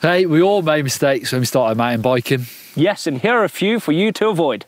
Hey, we all made mistakes when we started mountain biking. Yes, and here are a few for you to avoid.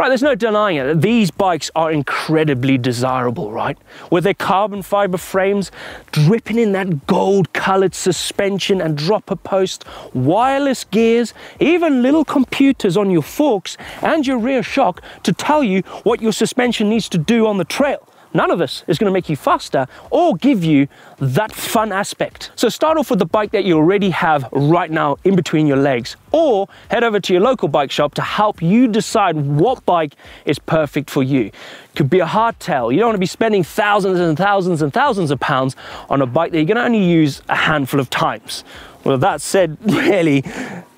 Right, there's no denying it. These bikes are incredibly desirable, right? With their carbon fiber frames, dripping in that gold colored suspension and dropper post, wireless gears, even little computers on your forks and your rear shock to tell you what your suspension needs to do on the trail. None of this is going to make you faster or give you that fun aspect. So start off with the bike that you already have right now in between your legs or head over to your local bike shop to help you decide what bike is perfect for you. Could be a hardtail. You don't want to be spending thousands and thousands and thousands of pounds on a bike that you're going to only use a handful of times. Well, that said, really,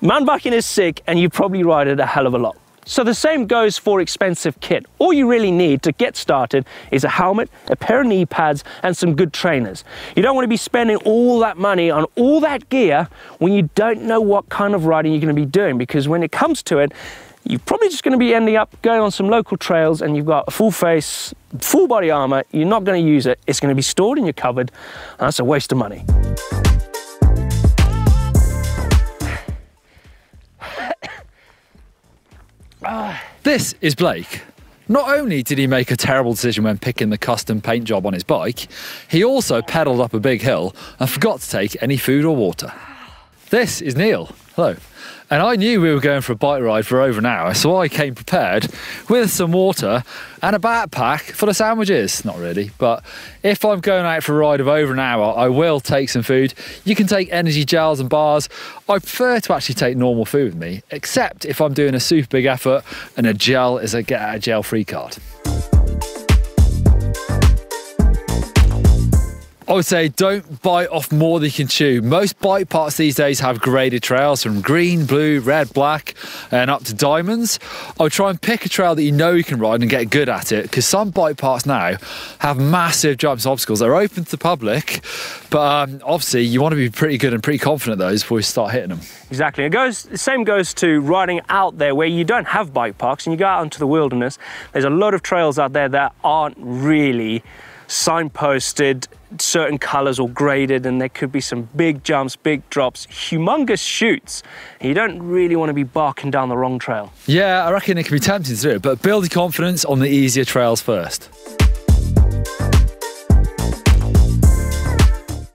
mountain biking is sick and you probably ride it a hell of a lot. So the same goes for expensive kit. All you really need to get started is a helmet, a pair of knee pads, and some good trainers. You don't want to be spending all that money on all that gear when you don't know what kind of riding you're going to be doing because when it comes to it, you're probably just going to be ending up going on some local trails and you've got a full face, full body armor, you're not going to use it, it's going to be stored in your cupboard, and that's a waste of money. This is Blake. Not only did he make a terrible decision when picking the custom paint job on his bike, he also pedalled up a big hill and forgot to take any food or water. This is Neil. Hello. And I knew we were going for a bike ride for over an hour, so I came prepared with some water and a backpack full of sandwiches. Not really, but if I'm going out for a ride of over an hour, I will take some food. You can take energy gels and bars. I prefer to actually take normal food with me, except if I'm doing a super big effort and a gel is a get out of jail free card. I would say don't bite off more than you can chew. Most bike parks these days have graded trails from green, blue, red, black, and up to diamonds. I would try and pick a trail that you know you can ride and get good at it because some bike parks now have massive jumps obstacles. They're open to the public, but um, obviously you want to be pretty good and pretty confident those before you start hitting them. Exactly. It goes the same goes to riding out there where you don't have bike parks and you go out into the wilderness. There's a lot of trails out there that aren't really signposted certain colors or graded and there could be some big jumps big drops humongous chutes you don't really want to be barking down the wrong trail Yeah, I reckon it can be tempting to do it, but build your confidence on the easier trails first.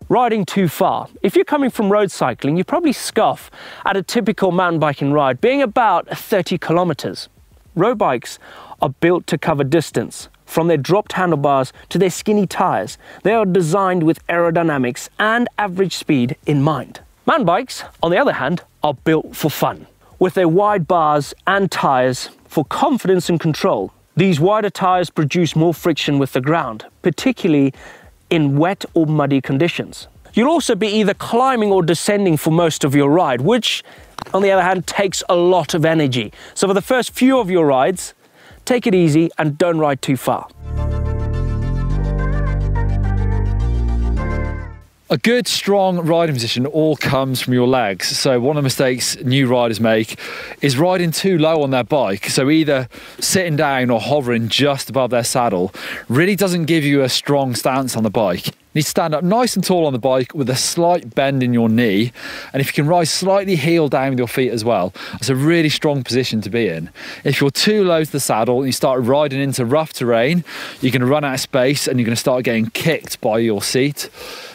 riding too far. If you're coming from road cycling, you probably scoff at a typical mountain biking ride being about 30 kilometers. Road bikes are built to cover distance. From their dropped handlebars to their skinny tires, they are designed with aerodynamics and average speed in mind. Mountain bikes, on the other hand, are built for fun. With their wide bars and tires for confidence and control, these wider tires produce more friction with the ground, particularly in wet or muddy conditions. You'll also be either climbing or descending for most of your ride, which, on the other hand, takes a lot of energy. So, for the first few of your rides, take it easy and don't ride too far. A good, strong riding position all comes from your legs. So, one of the mistakes new riders make is riding too low on their bike. So, either sitting down or hovering just above their saddle really doesn't give you a strong stance on the bike. Need to stand up nice and tall on the bike with a slight bend in your knee. And if you can rise slightly heel down with your feet as well, it's a really strong position to be in. If you're too low to the saddle and you start riding into rough terrain, you're going to run out of space and you're going to start getting kicked by your seat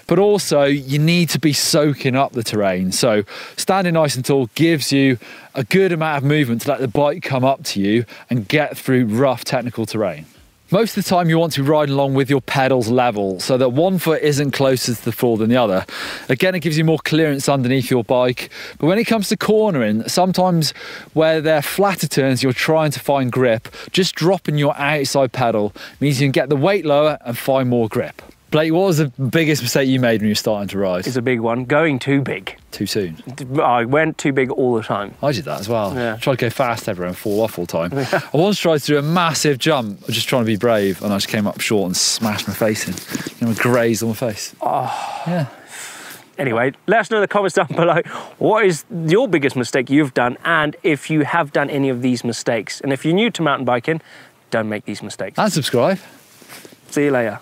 but also you need to be soaking up the terrain. So standing nice and tall gives you a good amount of movement to let the bike come up to you and get through rough technical terrain. Most of the time you want to ride along with your pedals level so that one foot isn't closer to the floor than the other. Again, it gives you more clearance underneath your bike. But when it comes to cornering, sometimes where they're flatter turns, you're trying to find grip, just dropping your outside pedal means you can get the weight lower and find more grip. Blake, what was the biggest mistake you made when you were starting to ride? It's a big one. Going too big. Too soon. I went too big all the time. I did that as well. Yeah. Tried to go fast everywhere and fall off all the time. I once tried to do a massive jump, just trying to be brave, and I just came up short and smashed my face in. You know, grazed on my face. Oh. Yeah. Anyway, let us know in the comments down below what is your biggest mistake you've done and if you have done any of these mistakes. And if you're new to mountain biking, don't make these mistakes. And subscribe. See you later.